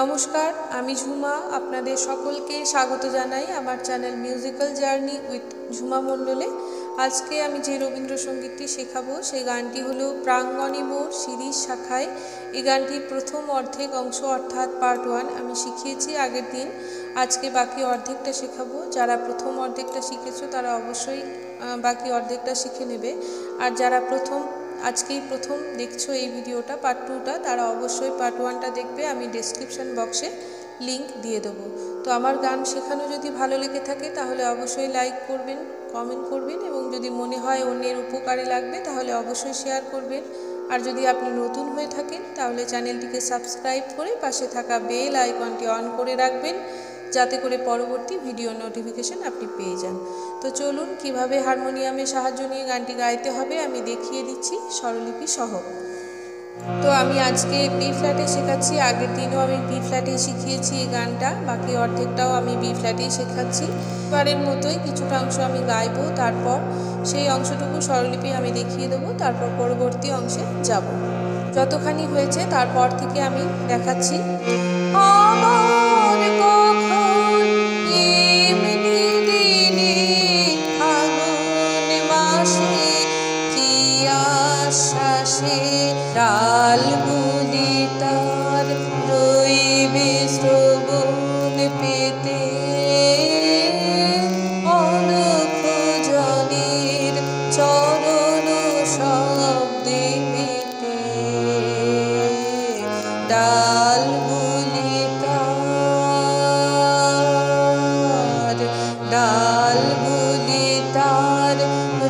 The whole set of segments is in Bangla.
নমস্কার, আমি ঝুমা। আপনাদের সকলকে স্বাগত জানাই আমার channel musical journey with Jhuma মণ্ডলে। আজকে আমি যে রবীন্দ্রসঙ্গীতটি শেখাবো, সেই গানটি হলো প্রাঙ্গণী মোর শিরিষ শাখায়। এই গানটির প্রথম অর্ধেক অংশ অর্থাৎ পার্ট ওয়ান আমি শিখিয়েছি আগের দিন। আজকে বাকি অর্ধেকটা শেখাবো। যারা প্রথম অর্ধেকটা শিখেছো, তারা অবশ্যই বাকি অর্ধেকটা শিখে নেবে। আর যারা প্রথম আজকেই প্রথম দেখছ এই ভিডিওটা পার্ট টুটা তারা অবশ্যই পার্ট ওয়ানটা দেখবে, আমি ডিসক্রিপশান বক্সে লিংক দিয়ে দেবো। তো আমার গান শেখানো যদি ভালো লেগে থাকে, তাহলে অবশ্যই লাইক করবেন কমেন্ট করবেন, এবং যদি মনে হয় অন্যের উপকারে লাগবে, তাহলে অবশ্যই শেয়ার করবেন। আর যদি আপনি নতুন হয়ে থাকেন, তাহলে চ্যানেলটিকে সাবস্ক্রাইব করে পাশে থাকা বেল আইকনটি অন করে রাখবেন। যাতে করে পরবর্তী ভিডিও নোটিফিকেশান আপনি পেয়ে যান। তো চলুন, কীভাবে হারমোনিয়ামে সাহায্য নিয়ে গানটি গাইতে হবে আমি দেখিয়ে দিচ্ছি স্বরলিপি সহ। তো আমি আজকে বি ফ্ল্যাটে শেখাচ্ছি, আগের দিনও আমি বি ফ্ল্যাটে শিখিয়েছি এই গানটা, বাকি অর্ধেকটাও আমি বি ফ্ল্যাটেই শেখাচ্ছি। এবারের মতোই কিছুটা অংশ আমি গাইবো, তারপর সেই অংশটুকু স্বরলিপি আমি দেখিয়ে দেবো, তারপর পরবর্তী অংশে যাব। যতখানি হয়েছে তারপর থেকে আমি দেখাচ্ছি।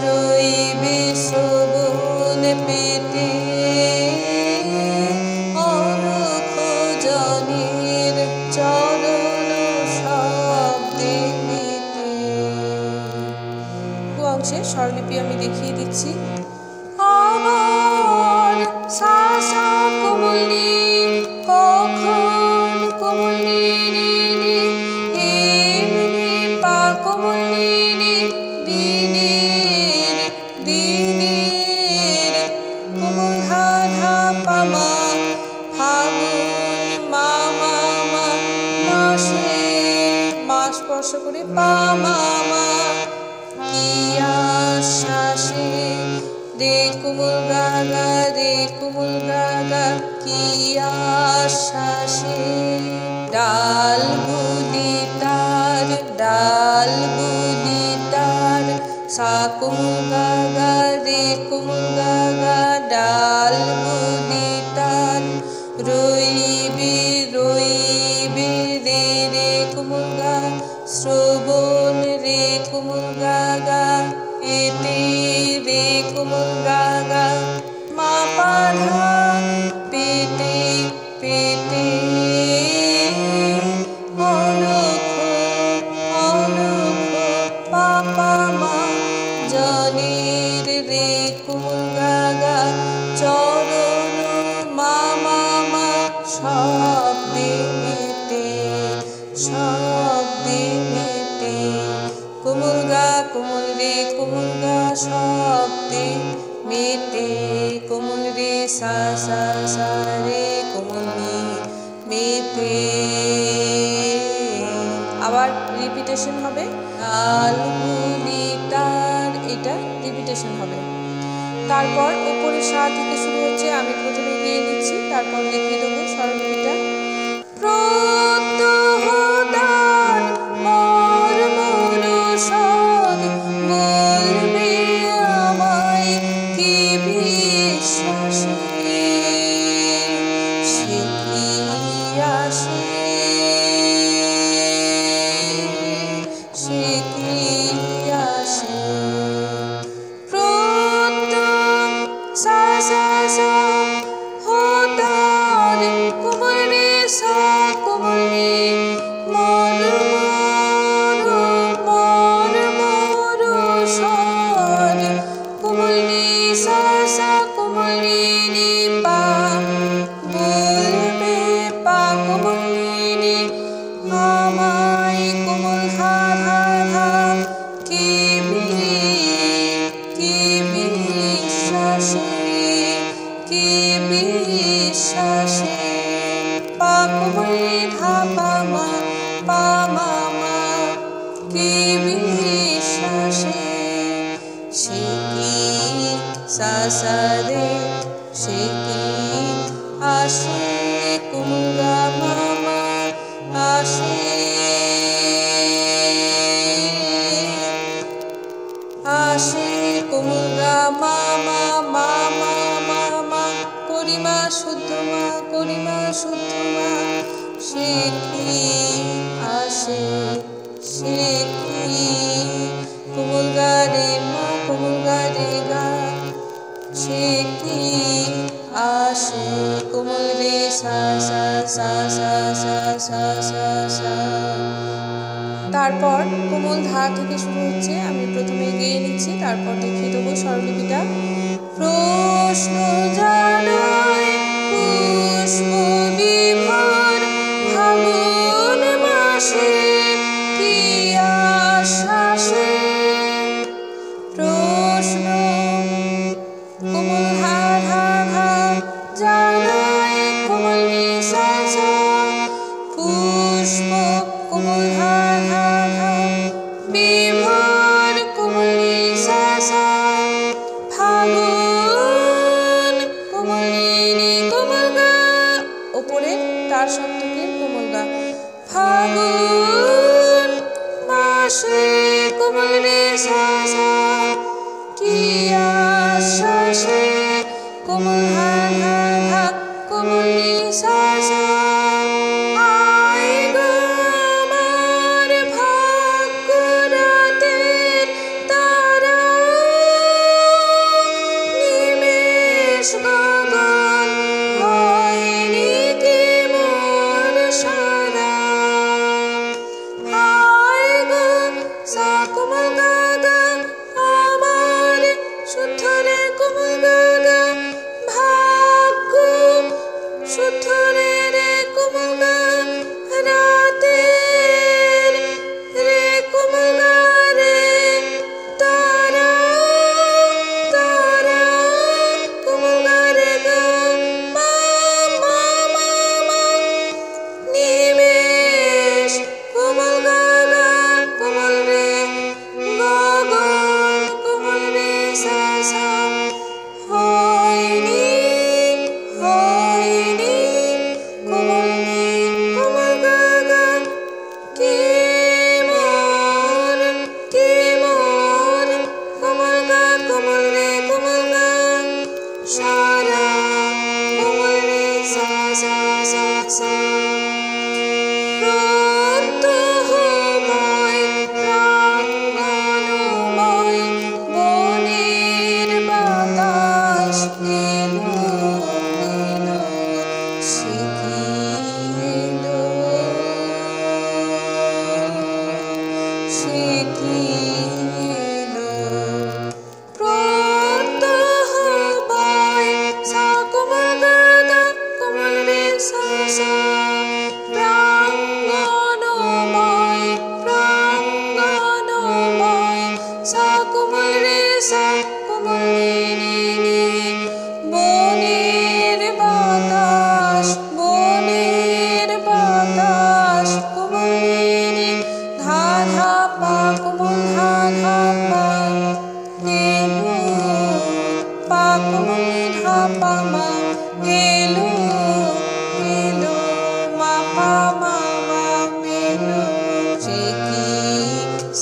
রইবে শ্রবণ পেতে অনখ জনের চরণ শব্দে মেতে অংশের স্বরলিপি আমি দেখিয়ে দিচ্ছি। আমার সাসা স্পর্শ করে। পামা মা শ্বাসে রে কুমুল গাগা রে কুমুল গাগা কি শ্বাসে ডাল বুদি তার, ডাল বুদি তার সা কুমুল গাগা কুমুল গাগা ডাল বুদি তার রে কুমুল গাগা মা পাধা পেতে পেতে অনখ অনখ পাপা মা, জনের রে কুমুল গাগা চরণ মা মা মা শব্দে মেতে শব্দে কুমুল গা কুমুল রে কুমুল গা রে সা সা সা, রে কুমুল মি মেতে আবার রিপিটেশন হবে। তার এটা রিপিটেশন হবে। তারপর উপরে সা থেকে শুরু হচ্ছে, আমি প্রথমে গিয়ে নিচ্ছি তারপর দেখিয়ে দেবো স্বরলিপিটা সাসাদে? সে কি আসে কুমুরা মামা? আসে। আসে কুমুরা মামা মামা মামা করিমা শুদ্ধ মা করিমা শুদ্ধ মা গা। কি রে সা সা সা সা সা সা সা সা। তারপর কোমল ধা থেকে শুরু হচ্ছে, আমি প্রথমে গেয়ে নিচ্ছি, তারপর দেখিয়ে দেবো স্বরলিপিটা। প্রশ্ন como un han han han como un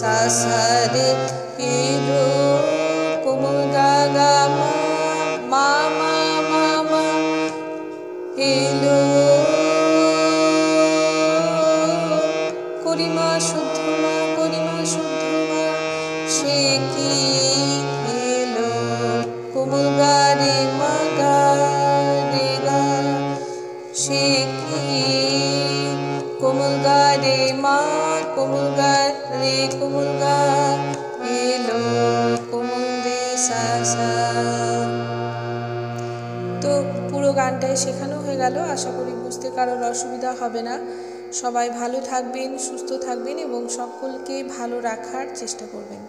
sasari iru kumudagama mama mama ilu করুণা শুদ্ধ মা করুণা শুদ্ধ মা সে কি এলো কুমুদারে, মাগারে গা, সে কি? কুমুদারে মা কুমুদারে রে কোমল গা তো পুরো গানটাই শেখানো হয়ে গেল, আশা করি বুঝতে কারোর অসুবিধা হবে না। সবাই ভালো থাকবেন, সুস্থ থাকবেন এবং সকলকে ভালো রাখার চেষ্টা করবেন।